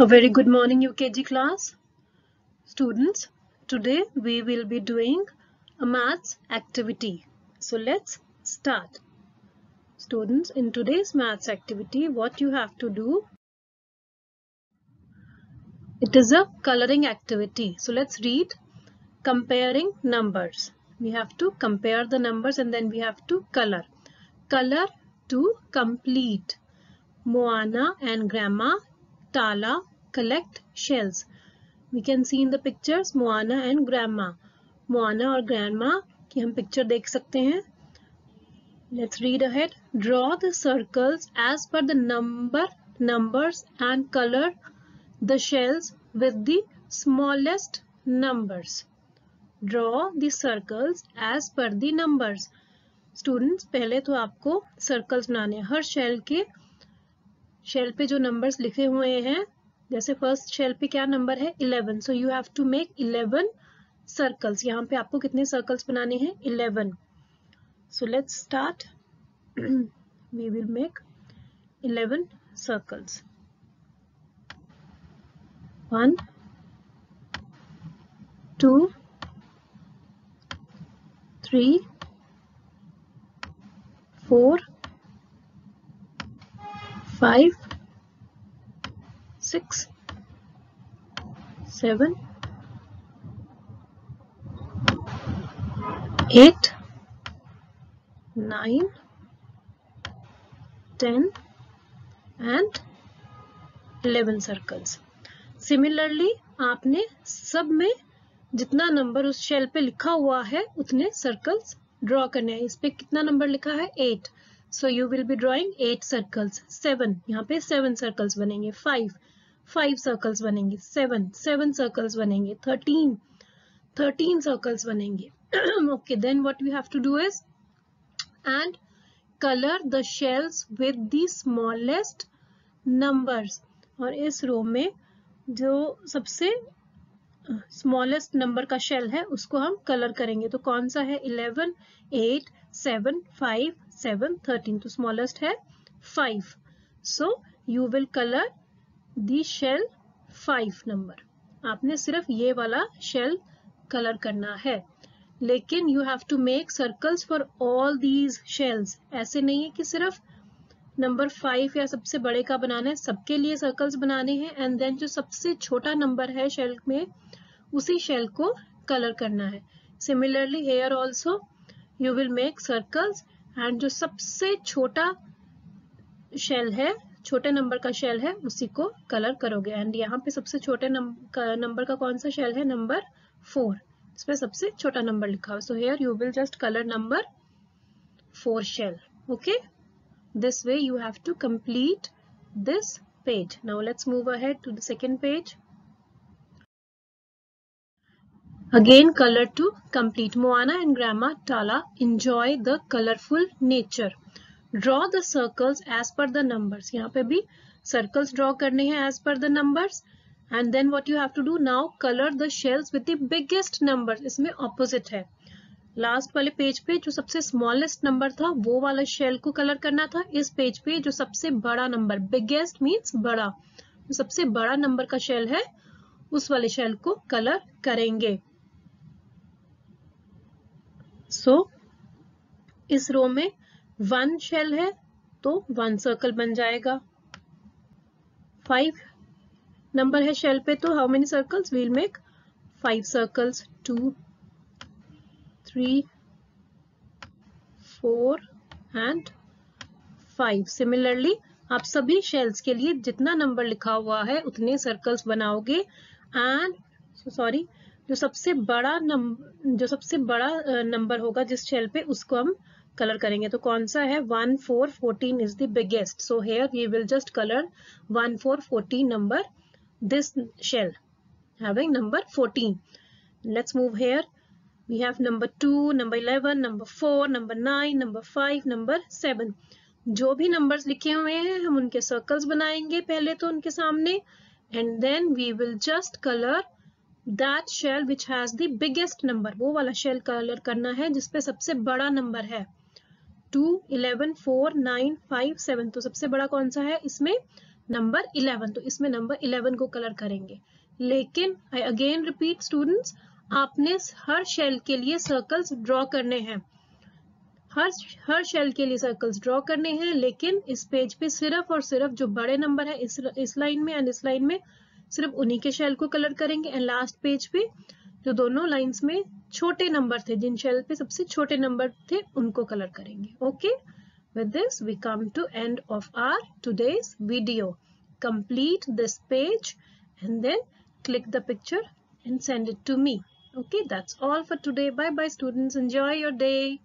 A very good morning UKG class. Students, today we will be doing a maths activity. So let's start. Students, in today's maths activity, what you have to do, it is a coloring activity. So let's read comparing numbers. We have to compare the numbers and then we have to color. Color to complete. Moana and Grandma Tala collect shells. We can see in the pictures Moana and Grandma. Moana और Grandma की हम picture देख सकते हैं. Let's read ahead. Draw the circles as per the number, numbers and color the shells with the smallest numbers. Draw the circles as per the numbers. Students, पहले तो आपको circles बनाने हैं. हर shell के शेल पे जो नंबर्स लिखे हुए हैं, जैसे फ़र्स्ट शेल पे क्या नंबर है? 11 so you have to make 11 circles यहाँ पे आपको कितने सर्कल्स बनाने हैं? 11 so let's start we will make 11 circles one two three four five, six, seven, eight, nine, ten, and eleven circles. Similarly, आपने सब में जितना नंबर उस शेल पे लिखा हुआ है उतने सर्कल्स ड्रॉ करने हैं। इस पे कितना नंबर लिखा है? Eight so you will be drawing eight circles seven यहाँ पे सेवन सर्कल्स बनेंगे फाइव फाइव सर्कल्स बनेंगे सेवन सेवन सर्कल्स बनेंगे थर्टीन थर्टीन सर्कल्स बनेंगे. Okay then what we have to do is and colour the shells with the smallest numbers और इस रो में जो सबसे स्मॉलेस्ट नंबर का शेल है, उसको हम कलर करेंगे। तो कौन सा है? Eleven eight seven five seven thirteen तो स्मॉलेस्ट है five so you will colour the shell five number आपने सिर्फ़ ये वाला शेल कलर करना है. लेकिन you have to make circles for all these shells ऐसे नहीं है कि सिर्फ़ नंबर फाइव या सबसे बड़े का बनाना है, सबके लिए सर्कल्स बनाने हैं एंड देन जो सबसे छोटा नंबर है शेल में, उसी शेल को कलर करना है. Similarly here also you will make circles and जो सबसे छोटा शेल है, छोटे नंबर का शेल है, उसी को कलर करोगे। एंड यहाँ पे सबसे छोटे नंबर का कौन सा शेल है? नंबर फोर इसमें सबसे छोटा नंबर लिखा हो। So here you will just colour number four shell okay this way you have to complete this page. Now let's move ahead to the second page. Again color to complete. Moana and Grandma Tala enjoy the colorful nature. Draw the circles as per the numbers. यहाँ पे भी circles draw करने हैं as per the numbers. And then what you have to do now color the shells with the biggest numbers. इसमें opposite है. Last वाले page पे जो सबसे स्मॉलेस्ट नंबर था वो वाला शेल को कलर करना था इस पेज पे जो सबसे बड़ा नंबर बिगेस्ट मीन्स बड़ा जो सबसे बड़ा नंबर का शेल है उस वाले शेल को कलर करेंगे सो so, इस रो में वन शेल है तो वन सर्कल बन जाएगा। फाइव नंबर है शेल पे तो how many circles will make five circles two three four and five similarly आप सभी शेल्स के लिए जितना नंबर लिखा हुआ है उतने सर्कल्स बनाओगे। एंड सॉरी जो सबसे बड़ा नंबर जो सबसे बड़ा नंबर होगा जिस शेल पे, उसको हम कलर करेंगे। तो कौन सा है? One four fourteen is the biggest so here we will just colour one four fourteen number this shell, having number 14 let's move here. We have number 2 number 11 number 4 number 9 number 5 number 7 जो भी numbers लिखे हुए हैं, हम उनके circles बनाएँगे पहले तो उनके सामने and then we will just colour that shell which has the biggest number वो वाला शेल कलर करना है जिसपे सबसे बड़ा नंबर है। Two, eleven, four, nine, five, seven तो सबसे बड़ा कौन सा है? इसमें नंबर 11 तो इसमें नंबर 11 को कलर करेंगे। लेकिन आई अगेन रिपीट स्टूडेंट्स आपने हर शेल के लिए सर्कल्स ड्रॉ करने हैं। हर हर शेल के लिए सर्कल्स ड्रॉ करने हैं, लेकिन इस पेज पे सिर्फ़ और सिर्फ़ जो बड़े नंबर है, इस इस लाइन में एंड इस लाइन में सिर्फ़ उन्हीं के शेल को कलर करेंगे एंड लास्ट पेज पे जो दोनों लाइंस में छोटे नंबर थे, जिन शेल पे सबसे छोटे नंबर थे, उनको कलर करेंगे। Okay with this we come to end of our today's video complete this page and then click the picture and send it to me okay that's all for today bye bye students enjoy your day